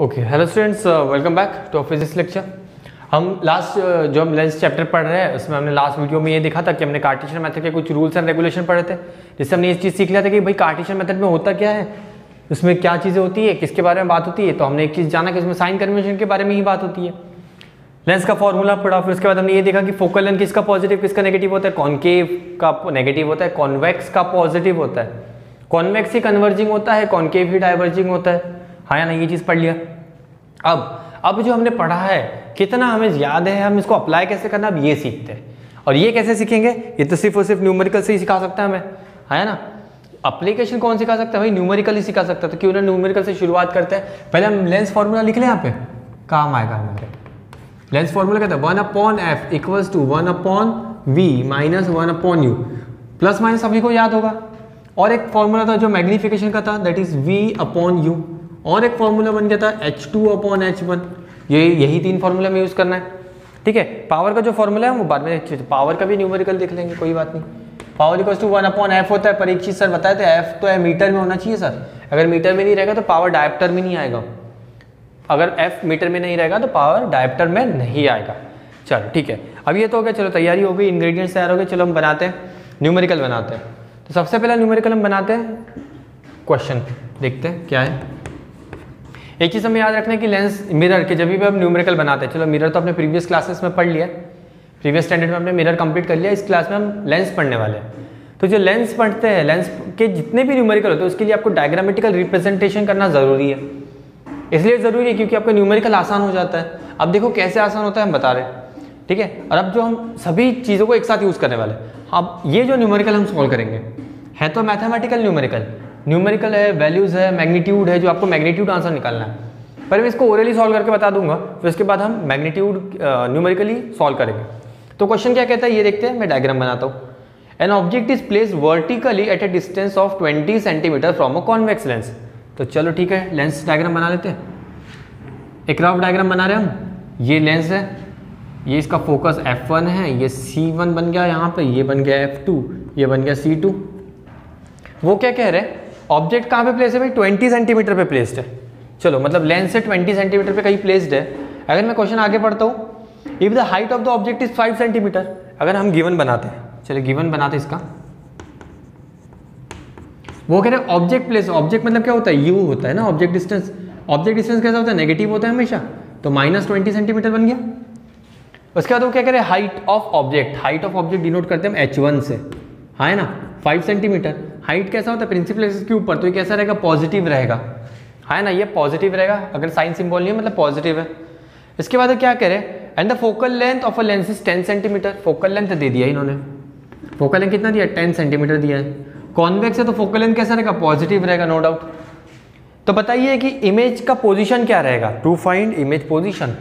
Okay hello students welcome back to physics lecture हम last जो हम लेंस चैप्टर पढ़ रहे हैं, उसमें हमने लास्ट वीडियो में ये देखा था कि हमने कार्टिशियन मेथड के कुछ रूल्स एंड रेगुलेशन पढ़े थे, जिससे हमने ये चीज़ सीख लिया था कि भाई कार्टिशियन मेथड में होता क्या है, उसमें क्या चीज़ें होती है, किसके बारे में बात होती है तो हमने एक चीज़ जाना कि उसमें साइन कन्वेंशन के बारे में ही बात होती है। लेंस का फॉर्मूला पढ़ा, फिर उसके बाद हमने ये देखा कि फोकल लेंथ किसका पॉजिटिव किसका नेगेटिव होता है कॉन्केव का नेगेटिव होता है कॉन्वेक्स का पॉजिटिव होता है। कॉन्वेक्स ही कन्वर्जिंग होता है कॉन्केव ही डाइवर्जिंग होता है। हाँ या ना ये चीज़ पढ़ लिया। अब अब जो हमने पढ़ा है, कितना हमें याद है, हम इसको अप्लाई कैसे करना अब ये सीखते हैं। और ये कैसे सीखेंगे, ये तो सिर्फ़ और सिर्फ़ न्यूमेरिकल से ही सिखा सकता है हमें। है ना? अप्लीकेशन कौन सिखा सकता है भाई? न्यूमेरिकल ही सिखा सकता है। तो क्यों ना न्यूमेरिकल से शुरुआत करते हैं? पहले हम लेंस फॉर्मूला लिख लें यहाँ पे। काम आएगा हमारे लेंस फॉर्मूला कहता है one upon F equals to one upon V minus one upon U plus minus सभी को याद होगा। और एक फॉर्मूला था जो मैग्निफिकेशन का था that is V upon U और एक फॉर्मूला बन गया था H two upon H one ये, यही तीन फॉर्मूला में यूज़ करना है। ठीक है? पावर का जो फॉर्मूला है, वो बाद में पावर का भी न्यूमेरिकल देख लेंगे, कोई बात नहीं। Power equal to one upon F होता है, पर एक चीज़ सर बताए थे एफ़ तो है मीटर में होना चाहिए सर अगर मीटर में नहीं रहेगा तो पावर डायप्टर में नहीं आएगा। अगर एफ़ मीटर में नहीं रहेगा तो पावर डायप्टर में नहीं आएगा। चलो, ठीक है। अब ये तो हो गया, चलो, तैयारी हो गई इंग्रेडिएंट्स तैयार हो गए, चलो हम बनाते हैं। न्यूमेरिकल बनाते हैं। तो सबसे पहला न्यूमेरिकल हम बनाते हैं। क्वेश्चन देखते हैं, क्या है। एक चीज़ हमें याद रखना है कि लेंस मिरर के जब भी हम न्यूमेरिकल बनाते हैं, चलो मिरर तो अपने प्रीवियस क्लासेस में पढ़ लिया प्रीवियस स्टैंडर्ड में हमने मिरर कंप्लीट कर लिया, इस क्लास में हम लेंस पढ़ने वाले हैं। तो जो लेंस पढ़ते हैं लेंस के जितने भी न्यूमेरिकल होते हैं, उसके लिए आपको डायग्रामेटिकल रिप्रेजेंटेशन करना ज़रूरी है। इसलिए ज़रूरी है क्योंकि आपका न्यूमेरिकल आसान हो जाता है। अब देखो कैसे आसान होता है, हम बता रहे हैं। ठीक है? और अब जो हम सभी चीज़ों को एक साथ यूज़ करने वाले हैं। अब ये जो न्यूमेरिकल हम सॉल्व करेंगे, है तो मैथमेटिकल न्यूमेरिकल न्यूमेरिकल है वैल्यूज़ है मैग्नीट्यूड है, जो आपको मैग्नीट्यूड आंसर निकालना है। पर मैं इसको ओरली सॉल्व करके बता दूँगा, फिर उसके बाद हम मैग्नीट्यूड न्यूमेरिकली सॉल्व करेंगे। तो क्वेश्चन क्या कहता है? ये देखते हैं, मैं डायग्राम बनाता हूँ। An object is place vertically at a distance of 20 centimetre from a convex lens तो चलो ठीक है लेंस डायग्राम बना लेते हैं। एक रफ डायग्राम बना रहे हम। ये लेंस है, ये इसका फोकस F1 है, ये C1 बन गया यहाँ पे, ये बन गया F2 ये बन गया C2 वो क्या कह रहे हैं? ऑब्जेक्ट कहाँ पे प्लेस है भाई? 20 सेंटीमीटर पे प्लेस्ड है। चलो मतलब लेंस से 20 सेंटीमीटर पे कहीं प्लेस्ड है। अगर मैं क्वेश्चन आगे पढ़ता हूँ if the height of the object is 5 centimetre अगर हम गिवन बनाते हैं, चलिए गिवन बनाते इसका। वो कह रहे हैं ऑब्जेक्ट प्लेस ऑब्जेक्ट मतलब क्या होता है? यू होता है ना ऑब्जेक्ट डिस्टेंस ऑब्जेक्ट डिस्टेंस कैसा होता है? नेगेटिव होता है हमेशा। तो माइनस ट्वेंटी सेंटीमीटर बन गया। उसके बाद वो क्या कह रहे हैं? Height of object height of object denote करते हैं हम एच वन से। हाँ है ना? फाइव सेंटीमीटर हाइट कैसा होता है प्रिंसिपल एक्सिस के ऊपर तो ये कैसा रहेगा? पॉजिटिव रहेगा। है ना? ये पॉजिटिव रहेगा। अगर साइन सिंबल नहीं है मतलब पॉजिटिव है। इसके बाद क्या करें? And the focal length of a lens is ten centimetre focal length दे दिया इन्होंने। फोकल लेंथ कितना दिया? टेन सेंटीमीटर दिया है। कॉन्वेक्स है तो फोकल लेंथ कैसा रहेगा? पॉजिटिव रहेगा नो डाउट तो बताइए कि इमेज का पोजीशन क्या रहेगा? To find image position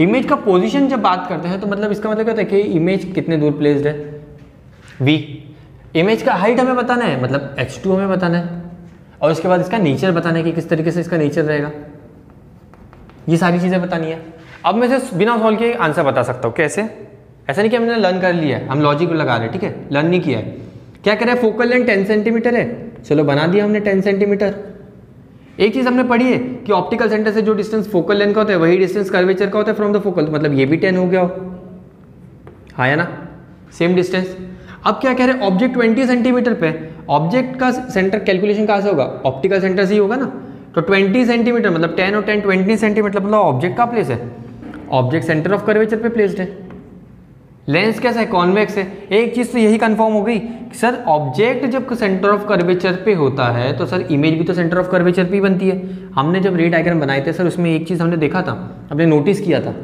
image का पोजीशन जब बात करते हैं तो मतलब इसका मतलब क्या होता है कि इमेज कितने दूर प्लेस्ड है? वी इमेज का हाइट हमें बताना है मतलब एच टू हमें बताना है। और उसके बाद इसका नेचर बताना है कि किस तरीके से इसका नेचर रहेगा। ये सारी चीज़ें बतानी है। अब मैं इसे बिना सॉल्व के आंसर बता सकता हूँ। कैसे? ऐसा नहीं कि हमने लर्न कर लिया है। हम लॉजिक लगा रहे हैं, ठीक है? लर्न नहीं किया है। क्या कह रहे हैं? फोकल लेंथ टेन सेंटीमीटर है। चलो बना दिया हमने टेन सेंटीमीटर एक चीज़ हमने पढ़ी है कि ऑप्टिकल सेंटर से जो डिस्टेंस फोकल लेंथ का होता है, वही डिस्टेंस कर्वेचर का होता है फ्रॉम द फोकल मतलब ये भी टेन हो गया हो। हाँ ना? सेम डिस्टेंस अब क्या कह रहे हैं? ऑब्जेक्ट 20 सेंटीमीटर पे। ऑब्जेक्ट का सेंटर कैलकुलेशन कहाँ से होगा? ऑप्टिकल सेंटर से ही होगा ना। तो 20 सेंटीमीटर मतलब 10 और 10 20 सेंटीमीटर मतलब ऑब्जेक्ट का प्लेस है? ऑब्जेक्ट सेंटर ऑफ़ कर्वेचर पे प्लेस्ड है। लेंस कैसा है? कॉन्वेक्स है। एक चीज़ तो यही कंफर्म हो गई कि सर ऑब्जेक्ट जब सेंटर ऑफ़ कर्वेचर पे होता है तो सर इमेज भी तो सेंटर ऑफ़ कर्वेचर पे ही बनती है। हमने जब रे डायग्राम बनाए थे सर उसमें एक चीज़ हमने देखा था। हमने नोटिस किया था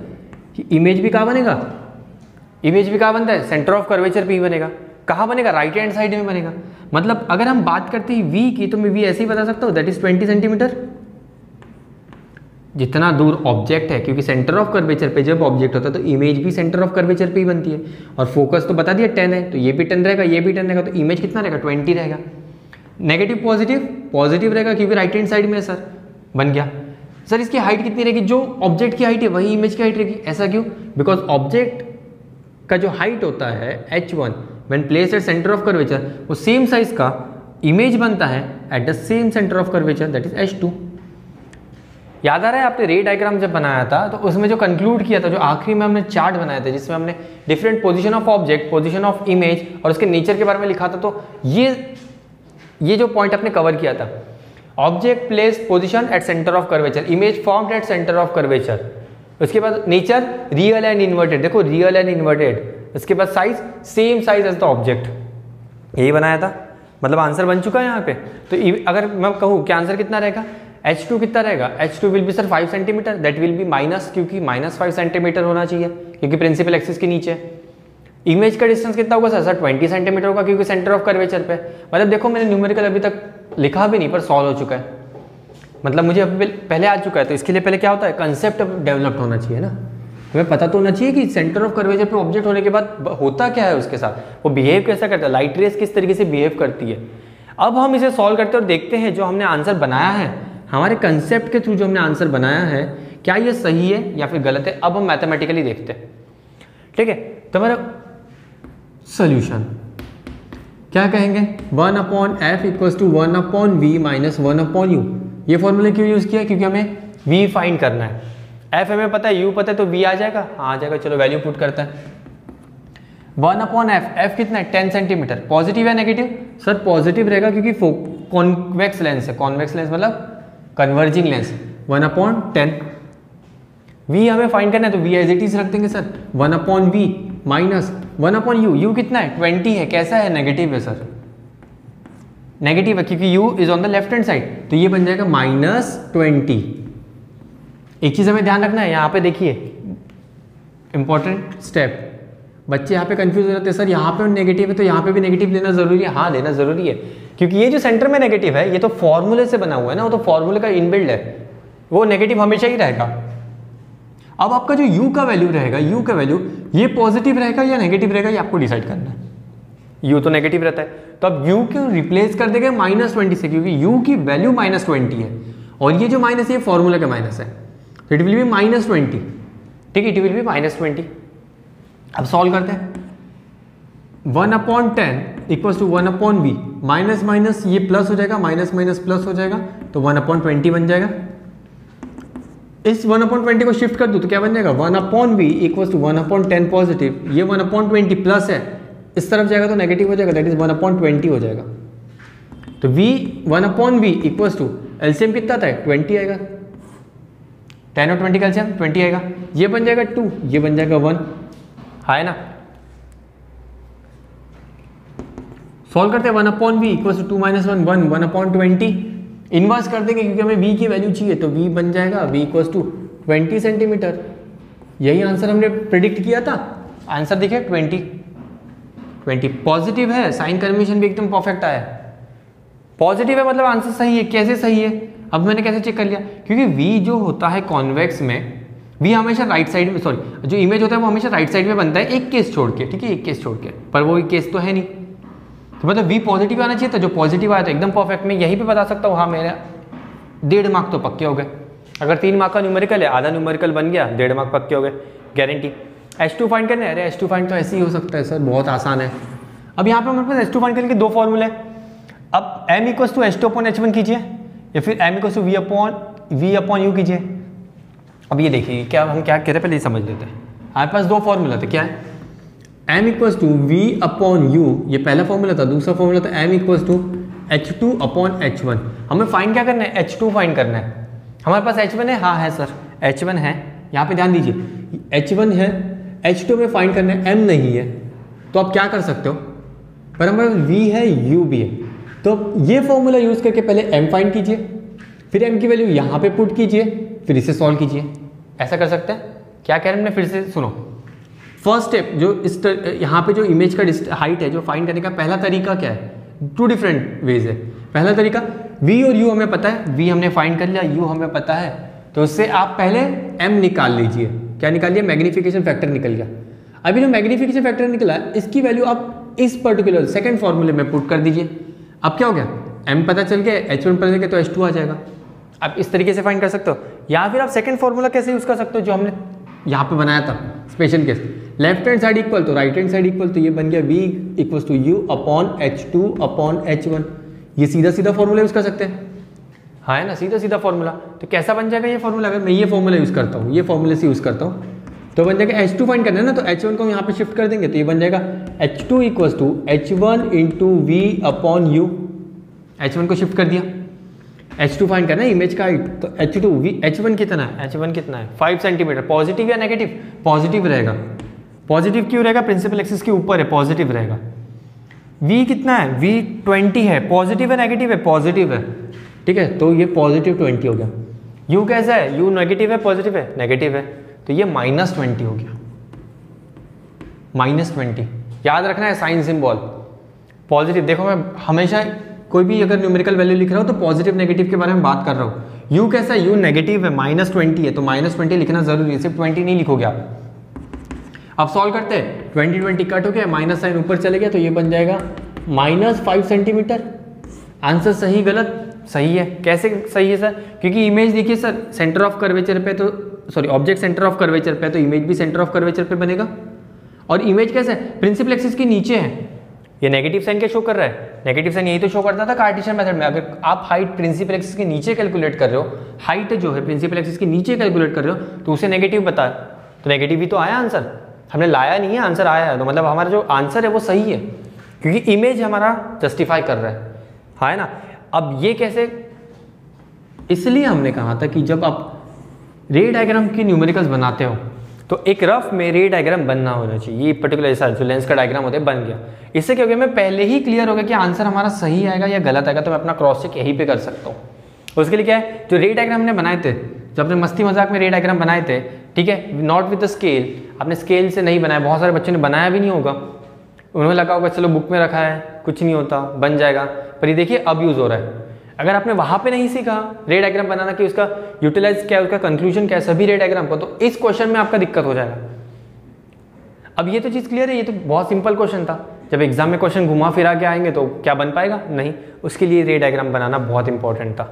कि इमेज भी कहाँ बनेगा? इमेज भी कहाँ बनता है? सेंटर ऑफ़ कर्वेचर पे ही बनेगा। कहाँ बनेगा? राइट हैंड साइड में बनेगा। मतलब अगर हम बात करते हैं वी की तो मैं वी ऐसे ही बता सकता हूँ दैट इज़ ट्वेंटी सेंटीमीटर जितना दूर ऑब्जेक्ट है, क्योंकि सेंटर ऑफ़ कर्वेचर पे जब ऑब्जेक्ट होता है तो इमेज भी सेंटर ऑफ़ कर्वेचर पे ही बनती है। और फोकस तो बता दिया टेन है तो ये भी टेन रहेगा, ये भी टेन रहेगा तो इमेज कितना रहेगा? ट्वेंटी रहेगा। नेगेटिव पॉजिटिव पॉजिटिव रहेगा क्योंकि राइट हैंड साइड में है सर बन गया। सर इसकी हाइट कितनी रहेगी? जो ऑब्जेक्ट की हाइट है, वही इमेज की हाइट रहेगी। ऐसा क्यों? बिकॉज़ ऑब्जेक्ट का जो हाइट होता है H one when place at centre of curvature वो सेम साइज़ का इमेज बनता है at the same centre of curvature that is H two याद आ रहा है, आपने रे डायग्राम जब बनाया था तो उसमें जो कंक्लूड किया था, जो आखिरी में हमने चार्ट बनाया था, जिसमें हमने different position of object position of image और उसके नेचर के बारे में लिखा था तो ये ये जो पॉइंट आपने कवर किया था object place position at centre of curvature image form at centre of curvature उसके बाद नेचर रियल एंड इन्वर्टेड देखो रियल एंड इन्वर्टेड उसके बाद size same size as the object यही बनाया था? मतलब आंसर बन चुका है यहाँ पे। तो अगर मैं कहूँ कि आंसर कितना रहेगा? एच टू कितना रहेगा? H two will be sir five centimetre that will be minus क्योंकि माइनस फाइव सेंटीमीटर होना चाहिए, क्योंकि प्रिंसिपल एक्सिस के नीचे इमेज का डिस्टेंस कितना होगा सर सर ट्वेंटी सेंटीमीटर होगा क्योंकि सेंटर ऑफ़ कर्वेचर पे। मतलब देखो, मैंने न्यूमेरिकल अभी तक लिखा भी नहीं, पर सॉल्व हो चुका है। मतलब मुझे अभी पहले आ चुका है तो इसके लिए पहले क्या होता है कंसेप्ट डेवलप्ड होना चाहिए ना। हमें पता तो होना चाहिए कि सेंटर ऑफ़ कर्वेचर पे ऑब्जेक्ट होने के बाद होता क्या है उसके साथ? वो बिहेव कैसा करता है? लाइट रेस किस तरीके से बिहेव करती है? अब हम इसे सॉल्व करते हैं और देखते हैं जो हमने आंसर बनाया है। हमारे कंसेप्ट के थ्रू जो हमने आंसर बनाया है, क्या ये सही है या फिर गलत है? अब हम मैथमेटिकली देखते हैं। ठीक है तो हमारा सोल्यूशन क्या कहेंगे? One upon F equals to one upon V minus one upon U ये फॉर्मूला क्यों यूज़ किया? क्योंकि हमें वी फाइंड करना है। एफ़ हमें पता है यू पता है तो वी आ जाएगा? हाँ आ जाएगा। चलो वैल्यू पुट करते हैं। वन अपॉन एफ़ एफ़ कितना है? टेन सेंटीमीटर पॉजिटिव है नेगेटिव सर पॉजिटिव रहेगा क्योंकि कॉन्वेक्स लेंस है। कॉन्वेक्स लेंस मतलब converging lens one upon ten V हमें फाइंड करना है तो वी एज इट इज़ रख देंगे sir one upon V minus one upon U U कितना है? ट्वेंटी है। कैसा है? नेगेटिव है सर नेगेटिव है, क्योंकि U is on the left hand side तो ये बन जाएगा माइनस ट्वेंटी एक चीज़ हमें ध्यान रखना है, यहाँ पे देखिए इंपॉर्टेंट स्टेप बच्चे यहाँ पे कंफ्यूज हो जाते हैं, सर, यहाँ पे नेगेटिव है तो यहाँ पे भी नेगेटिव लेना ज़रूरी है? हाँ लेना ज़रूरी है, क्योंकि ये जो सेंटर में नेगेटिव है, ये तो फॉर्मूले से बना हुआ है ना, वो तो फॉर्मूले का इनबिल्ड है. वो नेगेटिव हमेशा ही रहेगा. अब आपका जो u का वैल्यू रहेगा, u का वैल्यू ये पॉजिटिव रहेगा या नेगेटिव रहेगा, ये आपको डिसाइड करना है. U तो नेगेटिव रहता है. तो अब u को रिप्लेस कर देंगे माइनस ट्वेंटी से? क्योंकि u की वैल्यू माइनस ट्वेंटी है। और ये जो माइनस ये फॉर्मूला का माइनस है। तो it will be minus twenty ठीक है it will be minus twenty अब सॉल्व करते हैं। One upon ten equals to one upon V minus minus ये प्लस हो जाएगा माइनस माइनस प्लस हो जाएगा तो वन अपॉन ट्वेंटी बन जाएगा। इस वन अपॉन ट्वेंटी को शिफ्ट कर दू तो क्या बन जाएगा? One upon V equals to one upon ten positive ये वन अपॉन ट्वेंटी प्लस है। इस तरफ़ जाएगा तो नेगेटिव हो जाएगा that is one upon twenty हो जाएगा। तो v one upon V equals to LCM कितना था ट्वेंटी आएगा। टेन और ट्वेंटी का एलसीएम ट्वेंटी आएगा। ये बन जाएगा टू ये बन जाएगा वन है ना? सॉल्व करते हैं one upon V equal to minus one one one upon twenty inverse कर देंगे, क्योंकि हमें वी की वैल्यू चाहिए तो वी बन जाएगा V equal to twenty centimetre यही आंसर हमने प्रिडिक्ट किया था। आंसर देखिए ट्वेंटी ट्वेंटी। पॉजिटिव है, साइन कन्वेंशन भी एकदम परफेक्ट आया। पॉजिटिव है मतलब आंसर सही है, कैसे सही है? अब मैंने कैसे चेक कर लिया? क्योंकि वी जो होता है कॉन्वेक्स में वी हमेशा राइट साइड में सॉरी जो इमेज होता है वो हमेशा राइट साइड में बनता है, एक केस छोड़ के, ठीक है? एक केस छोड़ के, पर वो एक केस तो है नहीं। तो मतलब वी पॉजिटिव आना चाहिए था, जो पॉजिटिव आया तो एकदम परफेक्ट मैं यहीं पे बता सकता हूँ हाँ मेरे डेढ़ मार्क तो पक्के हो गए। अगर तीन मार्क का न्यूमेरिकल है, आधा न्यूमेरिकल बन गया, डेढ़ मार्क पक्के हो गए गारंटी एच टू फाइंड करने? अरे एच टू फाइंड तो ऐसे ही हो सकता है, सर। बहुत आसान है। अब यहाँ पे हमारे पास एच टू फाइंड करने के दो फॉर्मूले अब M equals to H two upon H one कीजिए, या फिर M equals to V upon V upon U कीजिए। अब ये देखिए, क्या हम क्या कह रहे हैं? पहले समझ लेते हैं। हमारे पास दो फॉर्मूला थे, क्या है? M equals to V upon U ये पहला फॉर्मूला था, दूसरा फॉर्मूला था M equals to H two upon H one हमें फाइंड क्या करना है? एच टू फाइंड करना है। हमारे पास एच वन है? हाँ है, सर। एच वन है। यहाँ पे ध्यान दीजिए। एच वन है एच टू में फाइंड करना है एम नहीं है तो आप क्या कर सकते हो? पर हमारे वी है यू भी है। तो ये फॉर्मूला यूज़ करके पहले एम फाइंड कीजिए, फिर एम की वैल्यू यहाँ पे पुट कीजिए, फिर इसे सॉल्व कीजिए। ऐसा कर सकते हैं? क्या कह रहे हैं फिर से सुनो। फ़र्स्ट स्टेप जो इस यहाँ पे जो इमेज का हाइट है, जो फाइंड करने का पहला तरीका क्या है? टू डिफरेंट वेज है। पहला तरीका, v और u हमें पता है, v हमने फाइंड कर लिया, u हमें पता है। तो उससे आप पहले m निकाल लीजिए। क्या निकाल लिया मैग्निफिकेशन फैक्टर निकल गया। अभी जो मैग्निफिकेशन फैक्टर निकला, इसकी वैल्यू आप इस पर्टिकुलर सेकेंड फॉर्मूले में पुट कर दीजिए। अब क्या हो गया? एम पता चल गया एच वन पता चल गया तो एच टू आ जाएगा। आप इस तरीके से फाइंड कर सकते हो। या फिर आप सेकेंड फॉर्मूला कैसे यूज़ कर सकते हो, जो हमने यहाँ पे बनाया था special case left hand side equal to right hand side equal तो ये बन गया V equal to U upon H two upon H one ये सीधा सीधा फॉर्मूला यूज़ कर सकते हैं। हाँ है ना? सीधा सीधा फॉर्मूला तो कैसा बन जाएगा ये फॉर्मूला अगर मैं ये फॉर्मूला यूज़ करता हूँ ये फॉर्मूले से यूज़ करता हूँ तो बन जाएगा एच टू फाइंड करना है ना? तो एच वन को यहाँ पे शिफ्ट कर देंगे तो ये बन जाएगा H two equals to H one into V upon U H one को शिफ्ट कर दिया। एच टू फाइंड करना है इमेज का हाइट तो H two V H one कितना है? एच वन कितना है? फाइव सेंटीमीटर पॉजिटिव या नेगेटिव पॉजिटिव रहेगा। पॉजिटिव क्यों रहेगा? प्रिंसिपल एक्सिस के ऊपर है पॉजिटिव रहेगा। वी कितना है? वी ट्वेंटी है। पॉजिटिव है नेगेटिव है? पॉजिटिव है। ठीक है? तो ये पॉजिटिव ट्वेंटी हो गया। यू कैसा है? यू नेगेटिव है पॉजिटिव है? नेगेटिव है। तो ये माइनस ट्वेंटी हो गया। माइनस ट्वेंटी याद रखना है साइन सिंबल पॉजिटिव देखो मैं हमेशा कोई भी अगर न्यूमेरिकल वैल्यू लिख रहा हूँ तो पॉजिटिव नेगेटिव के बारे में बात कर रहा हूँ। यू कैसा है? यू नेगेटिव है माइनस ट्वेंटी है। तो माइनस ट्वेंटी लिखना ज़रूरी है। सिर्फ़ ट्वेंटी नहीं लिखोगे आप। अब सॉल्व करते हैं। ट्वेंटी ट्वेंटी कट हो गया माइनस साइन ऊपर चले गया तो ये बन जाएगा माइनस फाइव सेंटीमीटर आंसर सही, गलत? सही है? कैसे सही है, सर? क्योंकि इमेज देखिए, सर सेंटर ऑफ़ कर्वेचर पे तो sorry object center of curvature पे तो इमेज भी सेंटर ऑफ़ कर्वेचर पे बनेगा। और इमेज कैसे है? प्रिंसिपल एक्सिस के नीचे है। ये नेगेटिव साइन क्या शो कर रहा है? नेगेटिव साइन यही तो शो करता था कार्टिशियन मेथड में। अगर आप हाइट प्रिंसिपल एक्सिस के नीचे कैलकुलेट कर रहे हो हाइट जो है प्रिंसिपल एक्सिस के नीचे कैलकुलेट कर रहे हो तो उसे नेगेटिव बता। तो नेगेटिव ही तो आया आंसर हमने लाया नहीं है आंसर आया है। तो मतलब हमारा जो आंसर है वो सही है। क्योंकि इमेज हमारा जस्टिफाई कर रहा है। हाँ है ना? अब ये कैसे? इसलिए हमने कहा था कि जब आप रे डायग्राम की न्यूमेरिकल्स बनाते हो तो एक रफ में रे डायग्राम बनना होना चाहिए। ये पर्टिकुलर ऐसा जो लेंस का डायग्राम होता है, बन गया। इससे क्या हो मैं पहले ही क्लियर हो गया कि आंसर हमारा सही आएगा या गलत आएगा तो मैं अपना क्रॉस चेक यहीं पे कर सकता हूँ। उसके लिए क्या है? जो रे डायग्राम हमने बनाए थे जब अपने मस्ती मज़ाक में रे डायग्राम बनाए थे, ठीक है? नॉट विद द स्केल आपने स्केल से नहीं बनाया, बहुत सारे बच्चों ने बनाया भी नहीं होगा। उन्हें लगा होगा, चलो बुक में रखा है, कुछ नहीं होता, बन जाएगा। पर ये देखिए, अब यूज़ हो रहा है। अगर आपने वहाँ पे नहीं सीखा रे डायग्राम बनाना कि उसका यूटिलाइज क्या है उसका कंक्लूजन क्या है सभी रे डायग्राम को तो इस क्वेश्चन में आपका दिक्कत हो जाएगा। अब ये तो चीज़ क्लियर है, ये तो बहुत सिंपल क्वेश्चन था। जब एग्ज़ाम में क्वेश्चन घुमा, फिरा के आएँगे तो क्या बन पाएगा? नहीं। उसके लिए रे डायग्राम बनाना बहुत इंपॉर्टेंट था।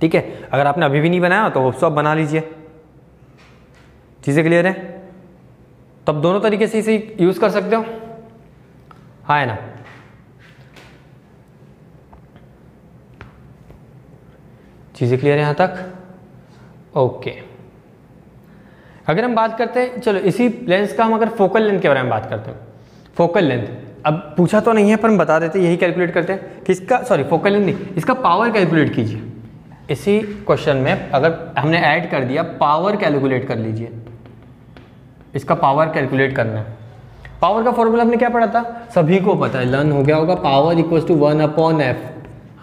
ठीक है? अगर आपने अभी भी नहीं बनाया तो वो सब बना लीजिए। चीज़ें क्लियर है? तो अब दोनों तरीके से इसे यूज़ कर सकते हो। हाँ ना चीज़ें क्लियर है यहाँ तक? ओके अगर हम बात करते हैं, चलो, इसी लेंस का हम अगर फोकल लेंथ के बारे में बात करते हैं। फोकल लेंथ अब पूछा तो नहीं है, पर हम बता देते यही कैलकुलेट करते हैं कि इसका सॉरी फोकल लेंथ नहीं, इसका पावर कैलकुलेट कीजिए। इसी क्वेश्चन में अगर हमने ऐड कर दिया पावर कैलकुलेट कर लीजिए। इसका पावर कैलकुलेट करना है। पावर का फॉर्मूला हमने क्या पढ़ा था? सभी को पता है। लर्न हो गया होगा। Power equals to one upon F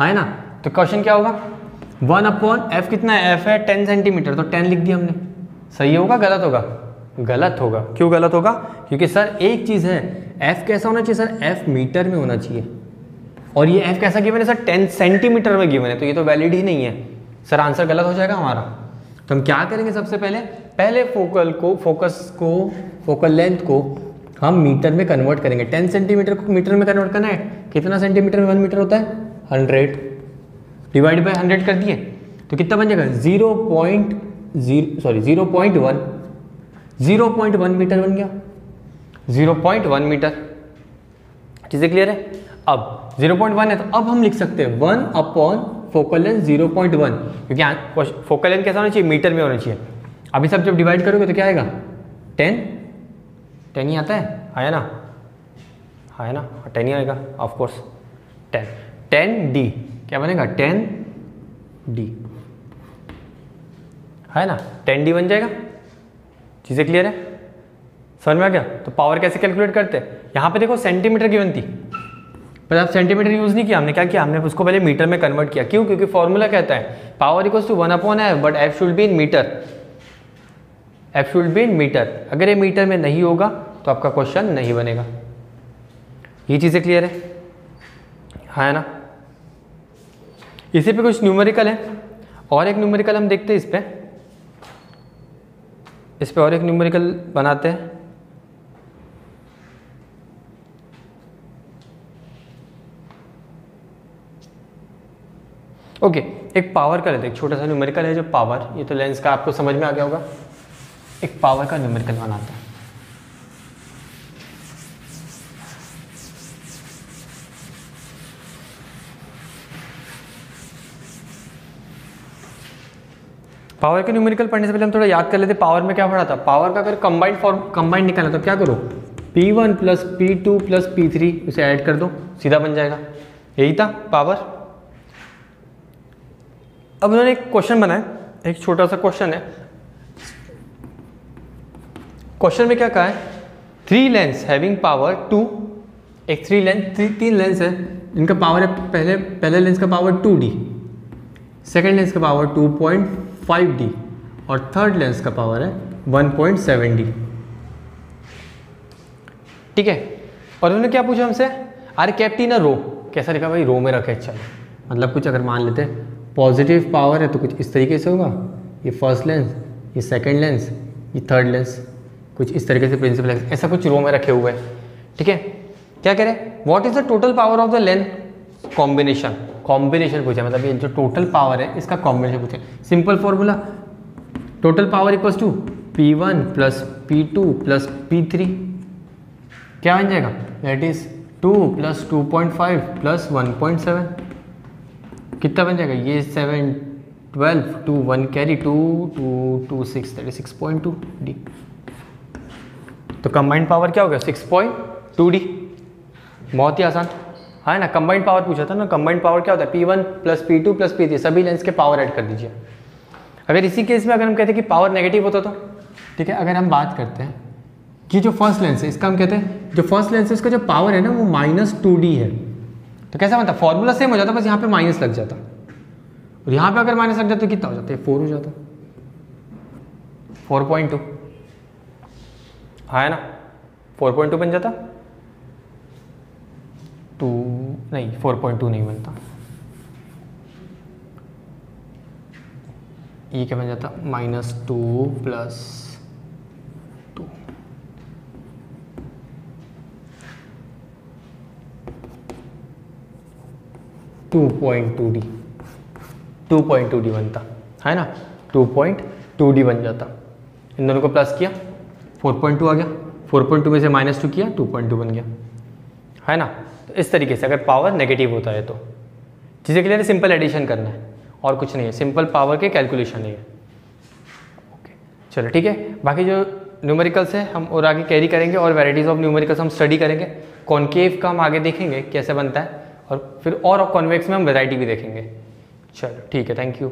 है ना? तो क्वेश्चन क्या होगा? वन अपॉन एफ़ कितना है? एफ़ है टेन सेंटीमीटर तो टेन लिख दिया हमने। सही होगा? गलत होगा? गलत होगा। क्यों गलत होगा? क्योंकि सर एक चीज़ है। एफ़ कैसा होना चाहिए सर एफ़ मीटर में होना चाहिए। और ये एफ़ कैसा गिवन है सर टेन सेंटीमीटर में गिवन है। तो ये तो वैलिड ही नहीं है। सर आंसर गलत हो जाएगा हमारा। तो हम क्या करेंगे सबसे पहले? पहले फोकल को फोकस को फोकल लेंथ को हम मीटर में कन्वर्ट करेंगे। टेन सेंटीमीटर को मीटर में कन्वर्ट करना है। कितना सेंटीमीटर में वन मीटर होता है? हंड्रेड डिवाइड बाई हंड्रेड कर दिए। तो कितना बन जाएगा? Zero point zero sorry zero point one zero point one metre बन गया। ज़ीरो पॉइंट वन मीटर चीज़ें क्लियर है? अब ज़ीरो पॉइंट वन है तो अब हम लिख सकते हैं one upon focal length zero point one क्योंकि फोकल लेंथ कैसा होना चाहिए? मीटर में होना चाहिए। अभी सब जब डिवाइड करोगे तो क्या आएगा? टेन टेन ही आता है? आया ना? आया ना? टेन ही आएगा ऑफकोर्स टेन टेन डी क्या बनेगा? टेन डी है ना? टेन डी बन जाएगा? चीज़ें क्लियर है? समझ में आ गया? तो पावर कैसे कैलकुलेट करते हैं? यहाँ पे देखो सेंटीमीटर गिवन थी। पर आप सेंटीमीटर यूज़ नहीं किया हमने। क्या किया? हमने उसको पहले मीटर में कन्वर्ट किया। क्यों? क्योंकि फॉर्मूला कहता है power equals to one upon F but F should be in metre F should be in metre अगर ये मीटर में नहीं होगा तो आपका क्वेश्चन नहीं बनेगा। ये चीज़ें क्लियर है? हाँ है ना? इसी पे कुछ न्यूमेरिकल है। और एक न्यूमेरिकल हम देखते हैं इस पे। इस पे और एक न्यूमेरिकल बनाते हैं। ओके एक पावर का लेते एक छोटा सा न्यूमेरिकल है जो पावर ये तो लेंस का आपको समझ में आ गया होगा। एक पावर का न्यूमेरिकल बनाते हैं। पावर के न्यूमेरिकल पढ़ने से पहले हम थोड़ा याद कर लेते पावर में क्या पढ़ा था? पावर का अगर कंबाइंड फॉर्म कंबाइंड निकालना तो क्या करो? P1 one plus P two plus P three उसे ऐड कर दो, सीधा बन जाएगा। यही था पावर अब उन्होंने एक क्वेश्चन बनाया, एक छोटा सा क्वेश्चन है। क्वेश्चन में क्या कहा है? Three lens having power two एक थ्री लेंस थ्री तीन लेंस है। इनका पावर है पहले पहले लेंस का power two D second lens का power two point five D और थर्ड लेंस का पावर है वन पॉइंट सेवन डी ठीक है? और उन्होंने क्या पूछा हमसे? आर कैप्टी ना रो। कैसा लिखा भाई? रो में रखे अच्छा। मतलब कुछ अगर मान लेते हैं पॉजिटिव पावर है तो कुछ इस तरीके से होगा? ये फ़र्स्ट लेंस ये सेकेंड लेंस ये थर्ड लेंस कुछ इस तरीके से प्रिंसिपल लेंस ऐसा कुछ रो में रखे हुए हैं। ठीक है? क्या कह रहे what is the total power of the length combination combination पूछा मतलब ये जो टोटल पावर है, इसका कॉम्बिनेशन पूछा simple formula total power equals to P one plus P two plus P three क्या बन जाएगा? That is two plus two point five plus one point seven कितना बन जाएगा? ये seven twelve two one carry two two two six thirty six point two D तो combined power क्या हो गया? सिक्स पॉइंट टू डी बहुत ही आसान। हाँ ना कंबाइंड पावर पूछा था ना कंबाइंड पावर क्या होता है? P one plus P two plus P three सभी लेंस के पावर ऐड कर दीजिए। अगर इसी केस में अगर हम कहते हैं कि पावर नेगेटिव होता तो? ठीक है, अगर हम बात करते हैं कि जो फ़र्स्ट लेंस है, इसका हम कहते हैं, जो फ़र्स्ट लेंस है, इसका जो पावर है ना, वो माइनस टू डी है। तो कैसा बनता? फॉर्मूला सेम हो जाता, बस यहाँ पे माइनस लग जाता। और यहाँ पे अगर माइनस लग जाता तो कितना हो जाता? है फोर हो जाता। फोर पॉइंट टू हाँ है ना? फोर पॉइंट टू बन जाता? टू नहीं फोर पॉइंट टू नहीं बनता। ये क्या बन जाता? Minus two plus two two point two D two point two D बनता, है ना? टू पॉइंट टू डी बन जाता। इन दोनों को प्लस किया? फोर पॉइंट टू आ गया। फोर पॉइंट टू में से माइनस टू किया, टू पॉइंट टू बन गया। है ना? तो इस तरीके से अगर पावर नेगेटिव होता है तो। चीज़ें के लिए सिंपल एडिशन करना है, और कुछ नहीं है। सिंपल पावर के कैलकुलेशन है। ओके चलो ठीक है। बाकी जो न्यूमेरिकल्स है, हम और आगे कैरी करेंगे, और वेराइटीज़ ऑफ़ न्यूमेरिकल्स हम स्टडी करेंगे। कॉन्केव का हम आगे देखेंगे, कैसे बनता है, और फिर और कॉन्वेक्स में हम वेराइटी भी देखेंगे। चलो, ठीक है थैंक यू